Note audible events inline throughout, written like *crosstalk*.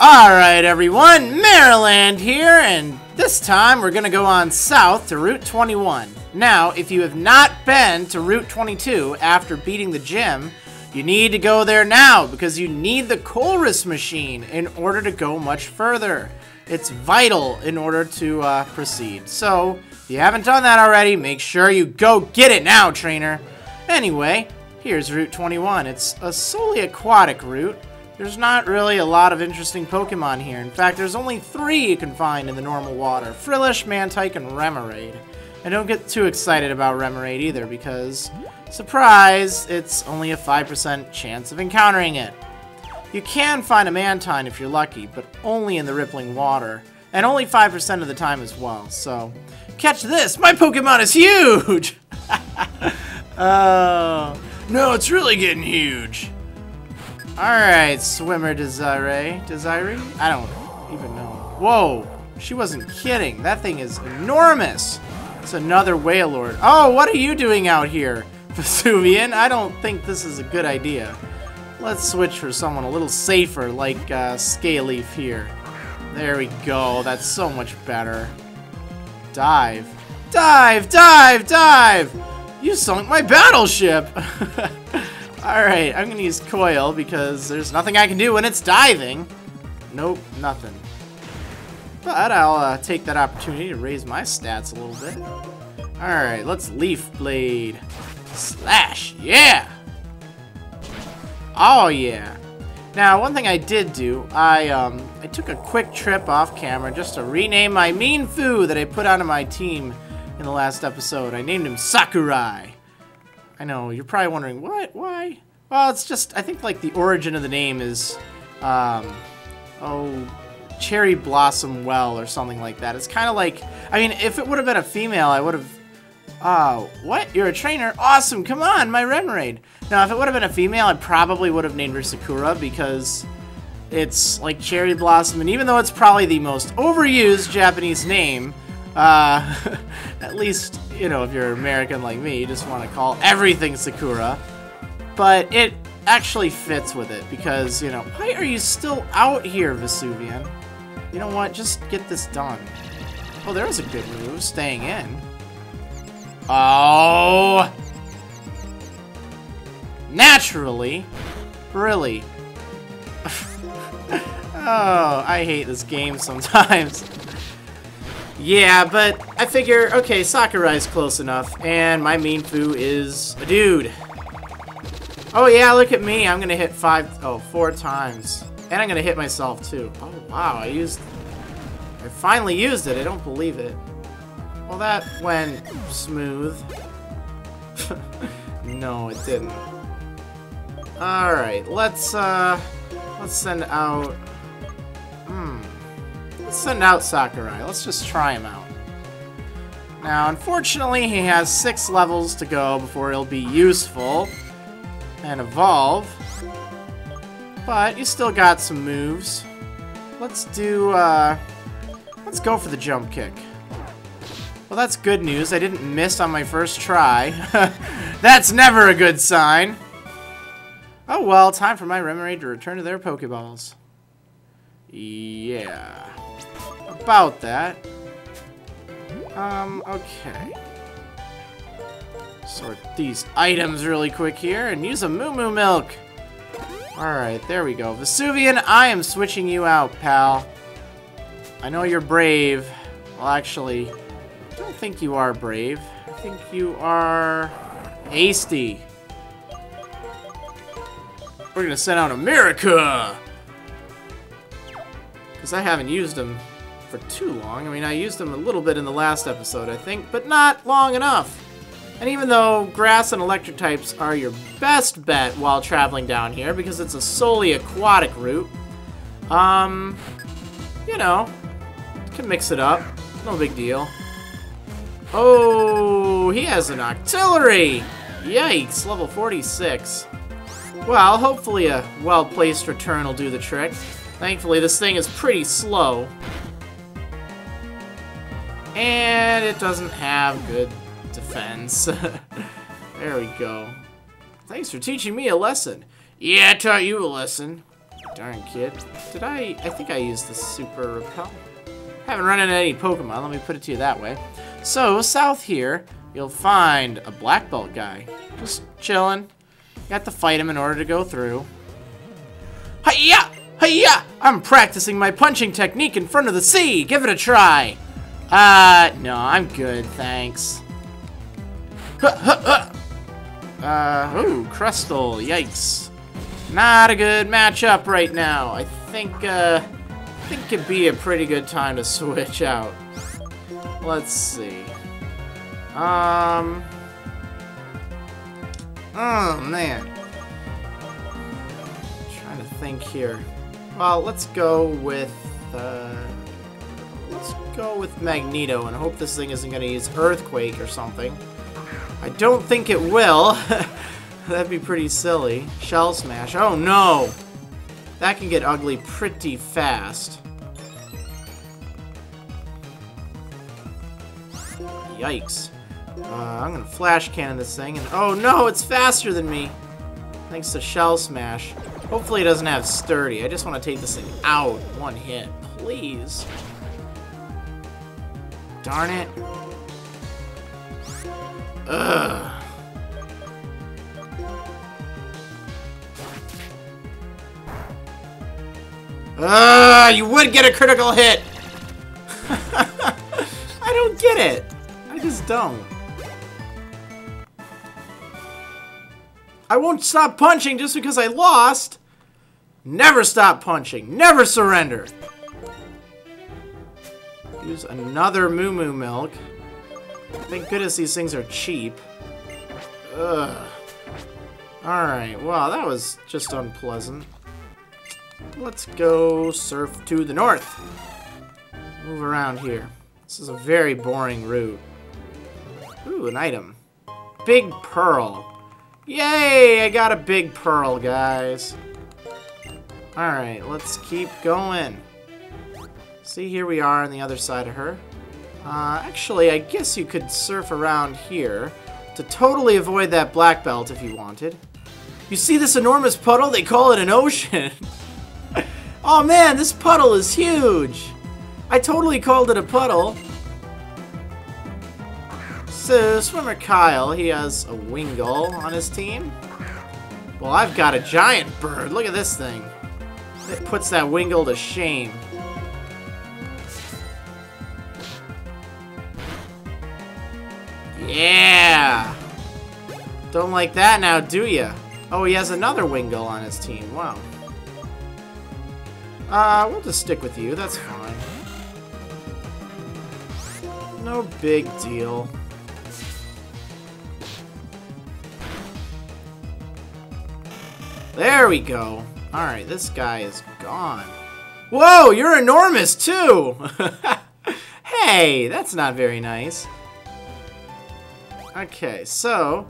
Alright everyone, Marriland here, and this time we're gonna go on south to Route 21. Now, if you have not been to Route 22 after beating the gym, you need to go there now because you need the Colress machine in order to go much further. It's vital in order to uh, proceed. So, if you haven't done that already, make sure you go get it now, trainer. Anyway, here's Route 21. It's a solely aquatic route there's not really a lot of interesting Pokemon here. In fact, there's only three you can find in the normal water. Frillish, Mantyke, and Remoraid. And don't get too excited about Remoraid either because, surprise, it's only a 5% chance of encountering it. You can find a Mantine if you're lucky, but only in the rippling water. And only 5% of the time as well, so... Catch this! My Pokemon is huge! *laughs* oh... No, it's really getting huge! Alright, Swimmer Desire. Desire? I don't even know. Whoa! She wasn't kidding. That thing is enormous! It's another Wailord. Oh, what are you doing out here, *laughs* Vesuvian? I don't think this is a good idea. Let's switch for someone a little safer, like uh, Scaleaf here. There we go. That's so much better. Dive. Dive! Dive! Dive! You sunk my battleship! *laughs* Alright, I'm gonna use Coil because there's nothing I can do when it's diving. Nope, nothing. But I'll uh, take that opportunity to raise my stats a little bit. Alright, let's Leaf Blade. Slash, yeah! Oh yeah. Now, one thing I did do, I um, I took a quick trip off camera just to rename my Mienfoo that I put onto my team in the last episode. I named him Sakurai. I know, you're probably wondering, what? Why? Well, it's just, I think, like, the origin of the name is, um, oh, Cherry Blossom Well or something like that. It's kind of like, I mean, if it would have been a female, I would have, uh, what? You're a trainer? Awesome, come on, my Remoraid. Now, if it would have been a female, I probably would have named her Sakura because it's like Cherry Blossom, and even though it's probably the most overused Japanese name, uh, *laughs* at least, you know, if you're American like me, you just want to call everything Sakura. But it actually fits with it because, you know, why are you still out here, Vesuvian? You know what? Just get this done. Oh, there was a good move, staying in. Oh! Naturally. Really. *laughs* oh, I hate this game sometimes. *laughs* Yeah, but I figure, okay, Sakurai's close enough, and my Mienfoo is a dude. Oh yeah, look at me, I'm gonna hit five, oh, four times. And I'm gonna hit myself too. Oh wow, I used, I finally used it, I don't believe it. Well that went smooth. *laughs* no, it didn't. Alright, let's, uh, let's send out. Let's send out Sakurai. Let's just try him out. Now, unfortunately, he has six levels to go before he'll be useful and evolve. But you still got some moves. Let's do, uh, let's go for the jump kick. Well, that's good news. I didn't miss on my first try. *laughs* that's never a good sign. Oh well, time for my Remoraid to return to their Pokeballs. Yeah about that. Um, okay. Sort these items really quick here and use a Moo Moo Milk. Alright, there we go. Vesuvian, I am switching you out, pal. I know you're brave. Well, actually, I don't think you are brave. I think you are hasty. We're gonna send out America! Because I haven't used them for too long. I mean, I used them a little bit in the last episode, I think, but not long enough. And even though grass and electric types are your best bet while traveling down here, because it's a solely aquatic route, um, you know, can mix it up. No big deal. Oh, he has an Octillery! Yikes, level 46. Well, hopefully a well-placed return will do the trick. Thankfully, this thing is pretty slow. And it doesn't have good defense. *laughs* there we go. Thanks for teaching me a lesson. Yeah, I taught you a lesson. Darn kid. Did I... I think I used the super repel. Haven't run into any Pokemon, let me put it to you that way. So, south here, you'll find a black belt guy. Just chilling. You have to fight him in order to go through. Hiya! Hiya! I'm practicing my punching technique in front of the sea. Give it a try. Uh, no, I'm good, thanks. Uh, ooh, Crustle, yikes. Not a good matchup right now. I think, uh, I think it'd be a pretty good time to *laughs* switch out. Let's see. Um... Oh, man. trying to think here. Well, let's go with, uh... Let's go with Magneto and hope this thing isn't going to use Earthquake or something. I don't think it will. *laughs* That'd be pretty silly. Shell Smash. Oh, no! That can get ugly pretty fast. Yikes. Uh, I'm gonna Flash Cannon this thing, and oh no, it's faster than me! Thanks to Shell Smash. Hopefully it doesn't have Sturdy. I just want to take this thing out. One hit, please. Darn it. Ugh. Ah, you would get a critical hit! *laughs* I don't get it. I just don't. I won't stop punching just because I lost. Never stop punching. Never surrender. Use another Moo Moo Milk. Thank goodness these things are cheap. Ugh. Alright, well, that was just unpleasant. Let's go surf to the north. Move around here. This is a very boring route. Ooh, an item. Big Pearl. Yay! I got a big pearl, guys. Alright, let's keep going. See, here we are on the other side of her. Uh, actually, I guess you could surf around here to totally avoid that black belt if you wanted. You see this enormous puddle? They call it an ocean. *laughs* oh man, this puddle is huge. I totally called it a puddle. So, swimmer Kyle, he has a Wingull on his team. Well, I've got a giant bird. Look at this thing. It puts that Wingull to shame. Yeah! Don't like that now, do ya? Oh, he has another Wingull on his team. Wow. Uh, we'll just stick with you. That's fine. No big deal. There we go. Alright, this guy is gone. Whoa, you're enormous too! *laughs* hey, that's not very nice. Okay, so...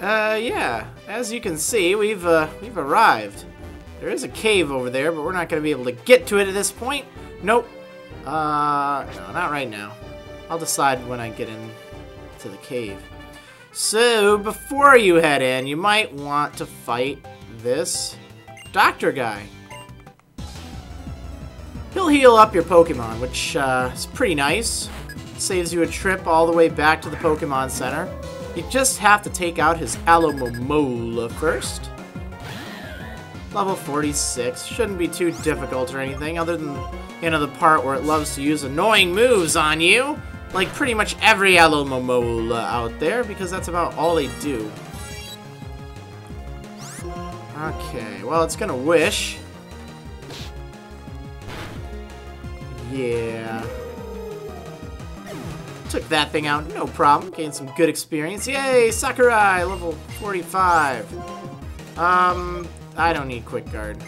Uh, yeah. As you can see, we've, uh, we've arrived. There is a cave over there, but we're not going to be able to get to it at this point. Nope. Uh, no, not right now. I'll decide when I get in to the cave. So, before you head in, you might want to fight this doctor guy. He'll heal up your Pokemon, which uh, is pretty nice. Saves you a trip all the way back to the Pokemon Center. You just have to take out his Alomomola first. Level 46. Shouldn't be too difficult or anything, other than, you know, the part where it loves to use annoying moves on you like pretty much every Alomomola out there, because that's about all they do. Okay, well, it's gonna wish. Yeah. Took that thing out, no problem. Gained some good experience. Yay, Sakurai, level 45. Um, I don't need Quick Guard.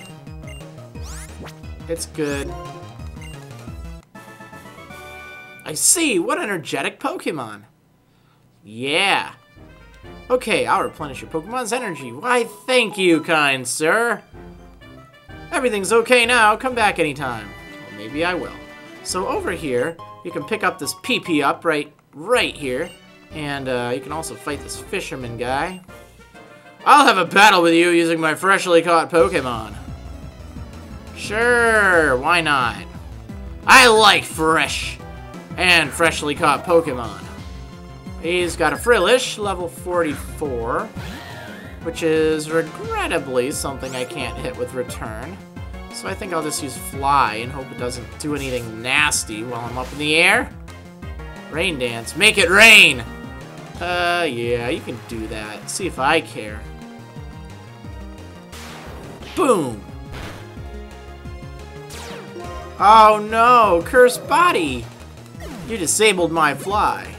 It's good. I see! What energetic Pokemon! Yeah! Okay, I'll replenish your Pokemon's energy. Why, thank you, kind sir! Everything's okay now. Come back anytime. Well, maybe I will. So over here, you can pick up this PP up right, right here. And uh, you can also fight this fisherman guy. I'll have a battle with you using my freshly caught Pokemon. Sure, why not? I like fresh and freshly caught Pokemon. He's got a Frillish, level 44, which is regrettably something I can't hit with return. So I think I'll just use Fly and hope it doesn't do anything nasty while I'm up in the air. Rain Dance. Make it rain! Uh, yeah, you can do that. See if I care. Boom! Oh no, cursed body! You disabled my fly.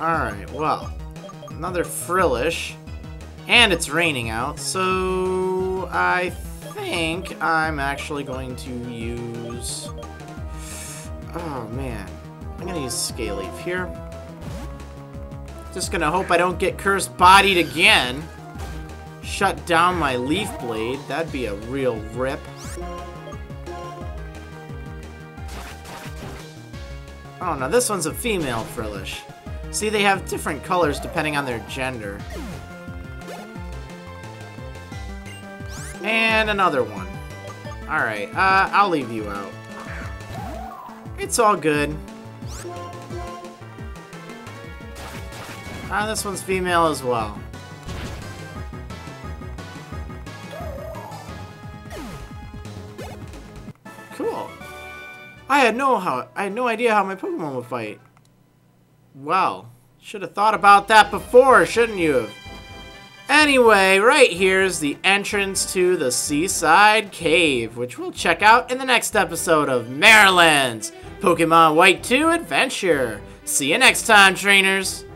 Alright, well, another Frillish. And it's raining out, so I think I'm actually going to use... Oh, man. I'm gonna use Scaleaf here. Just gonna hope I don't get cursed bodied again. Shut down my Leaf Blade. That'd be a real rip. Oh, no, this one's a female Frillish. See, they have different colors depending on their gender. And another one. Alright, uh, I'll leave you out. It's all good. Ah, uh, this one's female as well. Cool. I had no how I had no idea how my Pokemon would fight. Well, should have thought about that before, shouldn't you Anyway, right here is the entrance to the Seaside Cave, which we'll check out in the next episode of Marriland's Pokemon White 2 Adventure. See you next time, trainers!